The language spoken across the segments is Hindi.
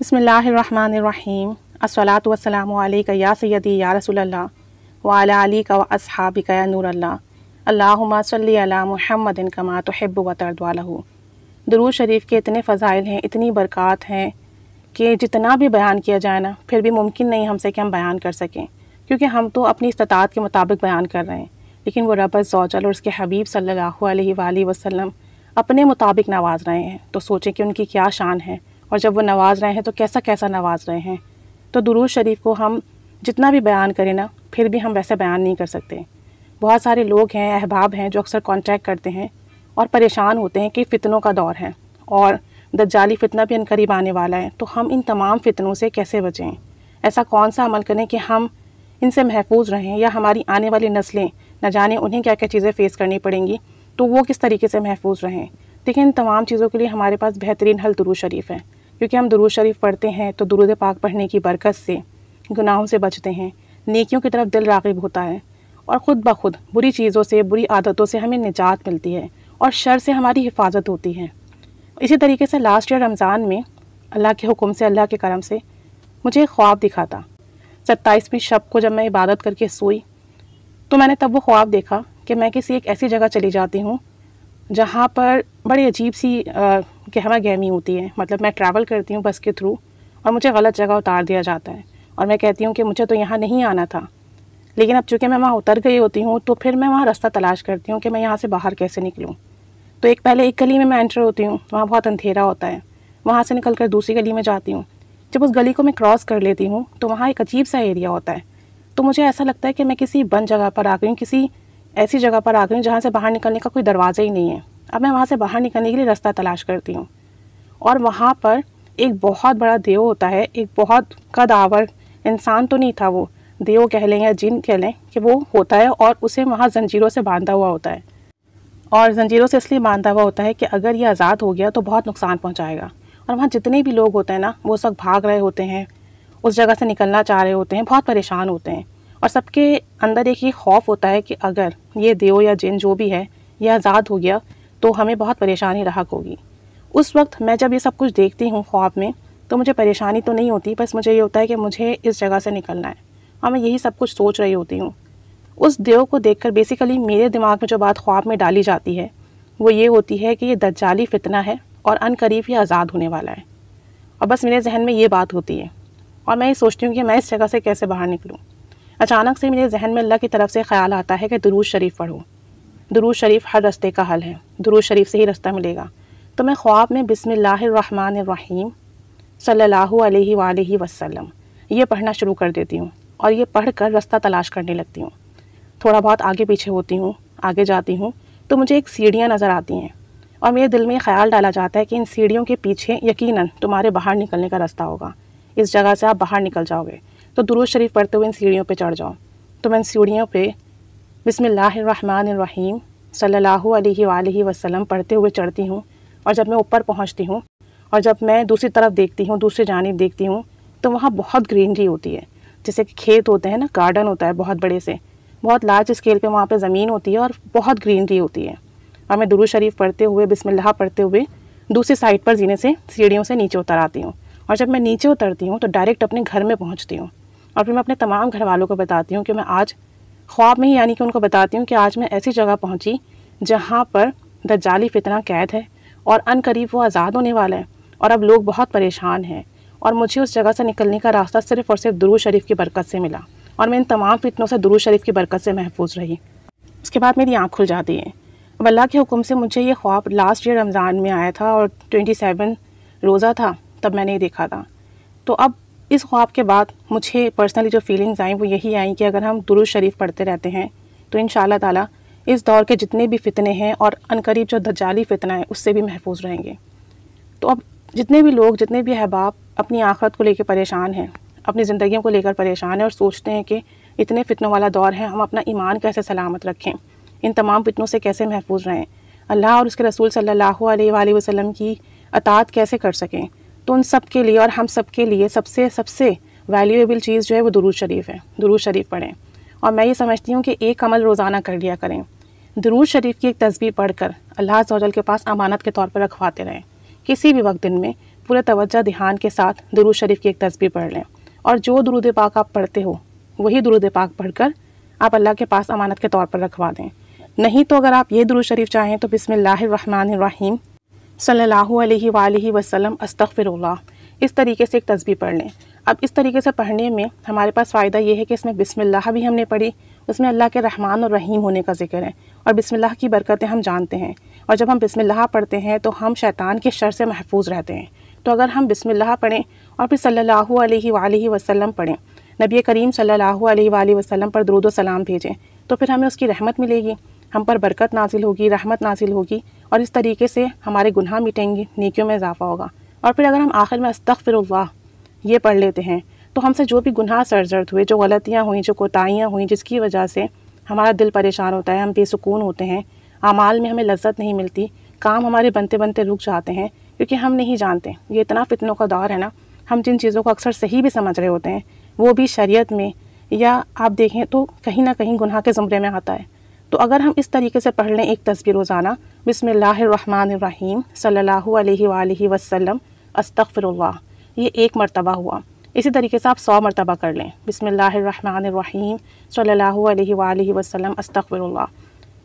बसमीम असलात वसलाम या सैदी या रसोल्ला वाली असहाबी का नूर अल्लाह सल महमद कमा तहब व तरदवालहू दरूज शरीफ के इतने फ़ज़ाइल हैं, इतनी बरक़ात हैं कि जितना भी बयान किया जाए ना, फिर भी मुमकिन नहीं हमसे कि हम बयान कर सकें। क्योंकि हम तो अपनी इस्तात के मुताबिक बयान कर रहे हैं। लेकिन वो रब ज़ौजल और उसके हबीब सल्लल्लाहु अलैहि अपने मुताबिक नवाज़ रहे हैं। तो सोचें कि उनकी क्या शान है। और जब वो नवाज़ रहे हैं तो कैसा कैसा नवाज़ रहे हैं? तो दुरूद शरीफ को हम जितना भी बयान करें ना, फिर भी हम वैसे बयान नहीं कर सकते। बहुत सारे लोग हैं, अहबाब हैं, जो अक्सर कॉन्टैक्ट करते हैं और परेशान होते हैं कि फ़ितनों का दौर है और दज्जाली फितना भी करीब आने वाला है। तो हम इन तमाम फितनों से कैसे बचें? ऐसा कौन सा अमल करें कि हम इनसे महफूज रहें या हमारी आने वाली नस्लें न जाने, उन्हें क्या क्या चीज़ें फ़ेस करनी पड़ेंगी तो वो किस तरीके से महफूज रहें? देखिए, इन तमाम चीज़ों के लिए हमारे पास बेहतरीन हल दुरू शरीफ है। क्योंकि हम दुरूद शरीफ पढ़ते हैं तो दुरूद पाक पढ़ने की बरकत से गुनाहों से बचते हैं। नेकियों की तरफ़ दिल रागिब होता है और ख़ुद ब खुद बुरी चीज़ों से, बुरी आदतों से हमें निजात मिलती है और शर से हमारी हिफाजत होती है। इसी तरीके से लास्ट ईयर रमज़ान में अल्लाह के हुक्म से, अल्लाह के करम से मुझे एक ख्वाब दिखा था। सत्ताईसवीं शब को जब मैं इबादत करके सोई तो मैंने तब वो ख्वाब देखा कि मैं किसी एक ऐसी जगह चली जाती हूँ, जहाँ पर बड़ी अजीब सी गहमा गहमी होती है। मतलब मैं ट्रैवल करती हूँ बस के थ्रू और मुझे गलत जगह उतार दिया जाता है। और मैं कहती हूँ कि मुझे तो यहाँ नहीं आना था। लेकिन अब चूँकि मैं वहाँ उतर गई होती हूँ तो फिर मैं वहाँ रास्ता तलाश करती हूँ कि मैं यहाँ से बाहर कैसे निकलूँ। तो एक पहले एक गली में मैं एंटर होती हूँ, वहाँ बहुत अंधेरा होता है। वहाँ से निकल कर दूसरी गली में जाती हूँ। जब उस गली को मैं क्रॉस कर लेती हूँ तो वहाँ एक अजीब सा एरिया होता है। तो मुझे ऐसा लगता है कि मैं किसी बंद जगह पर आ गई हूँ, किसी ऐसी जगह पर आ गई हूँ जहाँ से बाहर निकलने का कोई दरवाज़ा ही नहीं है। अब मैं वहाँ से बाहर निकलने के लिए रास्ता तलाश करती हूँ। और वहाँ पर एक बहुत बड़ा देव होता है, एक बहुत कदावर इंसान तो नहीं था वो। देव कह लें या जिन कह लें कि वो होता है और उसे वहाँ जंजीरों से बांधा हुआ होता है। और जंजीरों से इसलिए बांधा हुआ होता है कि अगर ये आज़ाद हो गया तो बहुत नुकसान पहुँचाएगा। और वहाँ जितने भी लोग होते हैं ना, वो सब भाग रहे होते हैं, उस जगह से निकलना चाह रहे होते हैं, बहुत परेशान होते हैं। और सबके अंदर एक ये खौफ होता है कि अगर ये देव या जिन जो भी है, ये आज़ाद हो गया तो हमें बहुत परेशानी रहा होगी। उस वक्त मैं जब ये सब कुछ देखती हूँ ख्वाब में तो मुझे परेशानी तो नहीं होती, बस मुझे ये होता है कि मुझे इस जगह से निकलना है। और मैं यही सब कुछ सोच रही होती हूँ। उस देव को देखकर बेसिकली मेरे दिमाग में जो बात ख्वाब में डाली जाती है, वो ये होती है कि ये दज्जाली फितना है और अन करीब ये आज़ाद होने वाला है। और बस मेरे जहन में ये बात होती है। और मैं ये सोचती हूँ कि मैं इस जगह से कैसे बाहर निकलूँ। अचानक से मेरे जहन में अल्लाह की तरफ़ से ख्याल आता है कि दरूज शरीफ पढ़ूँ। दरूज शरीफ हर रस्ते का हल है। दरूज शरीफ से ही रास्ता मिलेगा। तो मैं ख्वाब में बिसमीम सल्लल्लाहु अलैहि वसल्लम ये पढ़ना शुरू कर देती हूँ और ये पढ़ कर रास्ता तलाश करने लगती हूँ। थोड़ा बहुत आगे पीछे होती हूँ, आगे जाती हूँ तो मुझे एक सीढ़ियाँ नज़र आती हैं और मेरे दिल में ख्याल डाला जाता है कि इन सीढ़ियों के पीछे यकीनन तुम्हारे बाहर निकलने का रास्ता होगा। इस जगह से आप बाहर निकल जाओगे। तो दुरुज शरीफ पढ़ते हुए इन सीढ़ियों पर चढ़ जाओ। तो मैं इन सीढ़ियों पर बिसमीम सल्लल्लाहु अलैहि वसल्लम पढ़ते हुए चढ़ती हूँ और जब मैं ऊपर पहुँचती हूँ और जब मैं दूसरी तरफ़ देखती हूँ, दूसरी जानब देखती हूँ तो वहाँ बहुत ग्रीनरी होती है। जैसे कि खेत होते हैं ना, गार्डन होता है बहुत बड़े से। बहुत लार्ज स्केल पे वहाँ पे ज़मीन होती है और बहुत ग्रीनरी होती है। और मैं दुरू शरीफ पढ़ते हुए, बिस्मिल्लाह पढ़ते हुए दूसरी साइड पर जीने से, सीढ़ियों से नीचे उतर आती हूँ। और जब मैं नीचे उतरती हूँ तो डायरेक्ट अपने घर में पहुँचती हूँ। और फिर मैं अपने तमाम घर वालों को बताती हूँ कि मैं आज ख्वाब में ही यानी कि उनको बताती हूँ कि आज मैं ऐसी जगह पहुँची जहाँ पर द जाली फितना कैद है और अन करीब वो आज़ाद होने वाला है और अब लोग बहुत परेशान हैं और मुझे उस जगह से निकलने का रास्ता सिर्फ़ और सिर्फ़ दुरू शरीफ की बरकत से मिला और मैं इन तमाम फितनों से दुरू शरीफ की बरकत से महफूज रही। उसके बाद मेरी आँख खुल जाती है। अब अल्लाह के हुक्म से मुझे ये ख्वाब लास्ट ईयर रमज़ान में आया था और ट्वेंटी सेवन रोज़ा था, तब मैंने ये देखा था। तो अब इस ख्वाब के बाद मुझे पर्सनली जो फीलिंग्स आई, वो यही आई कि अगर हम दुरुज शरीफ पढ़ते रहते हैं तो इन ताला इस दौर के जितने भी फितने हैं और अनकरीब जो दजाली फितना है, उससे भी महफूज रहेंगे। तो अब जितने भी लोग, जितने भी अहबाब अपनी आखरत को लेकर परेशान हैं, अपनी ज़िंदगियों को लेकर परेशान हैं और सोचते हैं कि इतने फितनों वाला दौर है, हम अपना ईमान कैसे सलामत रखें, इन तमाम फितनों से कैसे महफूज रहें, अल्लाह और उसके रसूल अलैहि वसल्लम की अतात कैसे कर सकें तो उन सब के लिए और हम सब के लिए सबसे सबसे वैल्यूएबल चीज़ जो है वो दरूज शरीफ है। दरूज शरीफ पढ़ें। और मैं ये समझती हूँ कि एक अमल रोज़ाना कर लिया करें। दरूज शरीफ की एक तस्वीर पढ़ कर अल्लाह के पास अमानत के तौर पर रखवाते रहें। किसी भी वक्त दिन में पूरे तवज्जो ध्यान के साथ दुरूद शरीफ की एक तस्वीर पढ़ लें। और जो दुरूद पाक आप पढ़ते हो, वही दुरूद पाक पढ़कर आप अल्लाह के पास अमानत के तौर पर रखवा दें। नहीं तो अगर आप ये दुरूद शरीफ चाहें तो बिसमीम सल्लल्लाहु अलैहि वसल्लम, अस्तगफिरुल्लाह। इस तरीके से एक तस्वीर पढ़ लें। अब इस तरीके से पढ़ने में हमारे पास फ़ायदा ये है कि इसमें बिस्मिल्लाह भी हमने पढ़ी, उसमें अल्लाह के रहमान और रहीम होने का ज़िक्र है और बिस्मिल्लाह की बरकतें हम जानते हैं और जब हम बिस्मिल्लाह पढ़ते हैं तो हम शैतान के शर से महफूज रहते हैं। तो अगर हम बिस्मिल्लाह पढ़ें और फिर सल्लल्लाहु अलैहि वसल्लम पढ़ें, नबी करीम सल्लल्लाहु अलैहि वसल्लम पर दरूद सलाम भेजें तो फिर हमें उसकी रहमत मिलेगी। हम पर बरकत नाजिल होगी, रहमत नाजिल होगी और इस तरीके से हमारे गुनाह मिटेंगे, नेकियों में इजाफ़ा होगा। और फिर अगर हम आखिर में अस्तफ़िरल्लाह ये पढ़ लेते हैं तो हमसे जो भी गुनाह सरजर्द हुए, जो गलतियाँ हुई, जो कोताहियाँ हुई, जिसकी वजह से हमारा दिल परेशान होता है, हम बेसकून होते हैं, अमाल में हमें लज्जत नहीं मिलती, काम हमारे बनते बनते रुक जाते हैं, क्योंकि हम नहीं जानते। ये इतना फितनों का दौर है ना, हम जिन चीज़ों को अक्सर सही भी समझ रहे होते हैं, वो भी शरीयत में, या आप देखें तो कहीं ना कहीं गुनाह के ज़ुमरे में आता है। तो अगर हम इस तरीके से पढ़ लें एक तस्वीर रोज़ाना बिसमीम सल्लल्लाहु अलैहि वसल्लम, अस्तगफिरुल्लाह। ये एक मरतबा हुआ। इसी तरीके से आप सौ मरतबा कर लें। बिसमीम सल्लल्लाहु अलैहि वसल्लम, अस्तगफिरुल्लाह।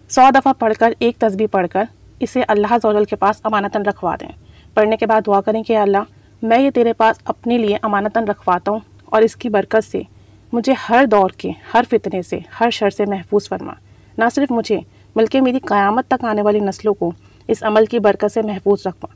सौ दफ़ा पढ़कर, एक तस्वीर पढ़कर, इसे अल्लाह जोल के पास अमानतन रखवा दें। पढ़ने के बाद दुआ करें कि अल्लाह, मैं ये तेरे पास अपने लिए अमानता रखवाता हूँ और इसकी बरकत से मुझे हर दौर के, हर फितने से, हर शर से महफूज फरमा। ना सिर्फ़ मुझे, बल्कि मेरी क़यामत तक आने वाली नस्लों को इस अमल की बरकत से महफूज रखवा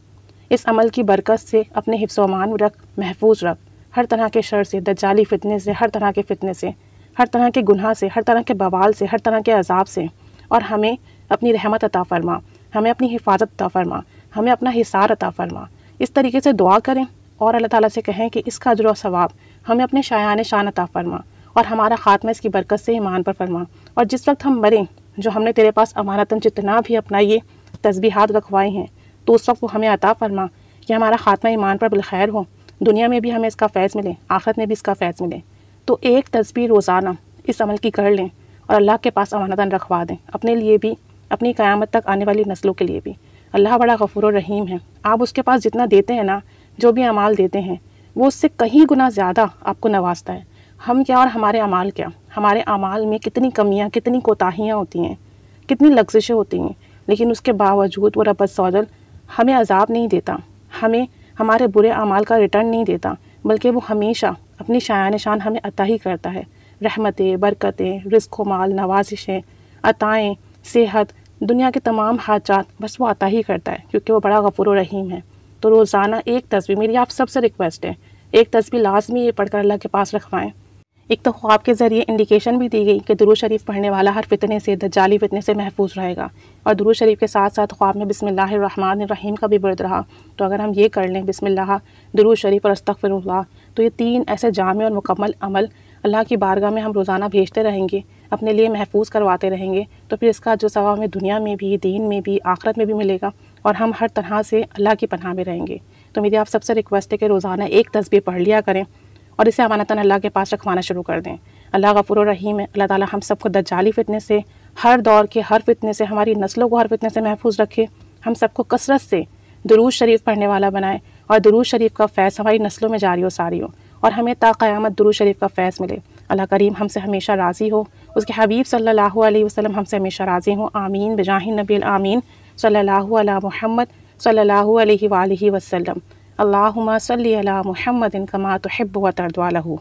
इस अमल की बरकत से अपने हिफ्समान रख, महफूज रख। हर तरह के शर से दजाली फितने से, हर तरह के फितने से, हर तरह के गुनाह से, हर तरह के बवाल से, हर तरह के अजाब से। और हमें अपनी रहमत अता फरमा, हमें अपनी हिफाजत अता फरमा, हमें अपना हिसार अता फरमा। इस तरीके से दुआ करें और अल्लाह ताला से कहें कि इसका अजर सवाब हमें अपने शायान शान अता फरमा। और हमारा ख़ात्मा इसकी बरकत से ईमान पर फरमा। और जिस वक्त हम मरें, जो हमने तेरे पास अमानतन जितना भी अपना ये तस्बीहात रखवाए हैं तो उस वक्त वो हमें अता फरमा कि हमारा ख़ात्मा ईमान पर बिलखैर हो। दुनिया में भी हमें इसका फैज़ मिले, आखिरत में भी इसका फैज़ मिले। तो एक तस्वीर रोज़ाना इस अमल की कर लें और अल्लाह के पास अमानतन रखवा दें, अपने लिए भी, अपनी क़्यामत तक आने वाली नस्लों के लिए भी। अल्लाह बड़ा गफूर रहीम है। आप उसके पास जितना देते हैं ना, जो भी अमाल देते हैं, वो उससे कहीं गुना ज़्यादा आपको नवाजता है। हम क्या और हमारे अमाल क्या? हमारे अमाल में कितनी कमियाँ, कितनी कोताहियाँ होती हैं, कितनी लग्जिशें होती हैं, लेकिन उसके बावजूद वो रब सौदल हमें अजाब नहीं देता, हमें हमारे बुरे अमाल का रिटर्न नहीं देता, बल्कि वो हमेशा अपनी शायान शान हमें अता ही करता है। रहमतें, बरकतें रिस्क माल, नवाजिशें, अताएँ, सेहत, दुनिया के तमाम हाजात बस वो अता ही करता है, क्योंकि वो बड़ा गफूर रहीम है। तो रोज़ाना एक तस्वीर मेरी आप सबसे रिक्वेस्ट है, एक तस्वीर लाजमी ये पढ़कर अल्लाह के पास रखवाएँ। एक तो ख्वाब के ज़रिए इंडिकेशन भी दी गई कि दुरू शरीफ पढ़ने वाला हर फितने से दजाली फितने से महफूज रहेगा। और दुरू शरीफ के साथ साथ ख्वाब में बिसमिल्लाम रहीम का भी बर्द रहा। तो अगर हम ये कर लें, बिसमिल्लाह दुरू शरीफ और अस्तफ़िरल्लाह तो ये तीन ऐसे जामे और मुकम्मल अमल अल्लाह की बारगाह में हम रोज़ाना भेजते रहेंगे, अपने लिए महफूज करवाते रहेंगे तो फिर इसका जो सवाब हमें दुनिया में भी, दीन में भी, आखरत में भी मिलेगा और हम हर तरह से अल्लाह की पनाह में रहेंगे। तो मेरी आप सबसे रिक्वेस्ट है कि रोज़ाना एक तस्वीर पढ़ लिया करें। और इसे अमानता अल्लाह के पास रखवाना शुरू कर दें। अल्लाह गफुर रहीम अल्लाह ताला हम सबको दजाली फितने से, हर दौर के, हर फितने से, हमारी नस्लों को हर फितने से महफूज रखे। हम सबको कसरत से दरूज शरीफ पढ़ने वाला बनाए और दरूज शरीफ का फैज़ हमारी नस्लों में जारी हो, सारी हो। और हमें ताक़यामत दरूज शरीफ का फैज़ मिले। अल्लाह करीम हमसे हमेशा राज़ी हो। उसके हबीब सल्लल्लाहु अलैहि वसल्लम हमसे हमेशा राज़ी हो। आमीन। बजाहिन नबी आमीन। सल्लल्लाहु अला मुहम्मद सल्लल्लाहु अलैहि वसल्लम। अल्लाहुम्मा सल्ली अला मुहम्मदिन कमा तुहिब्बु व तरदवालहू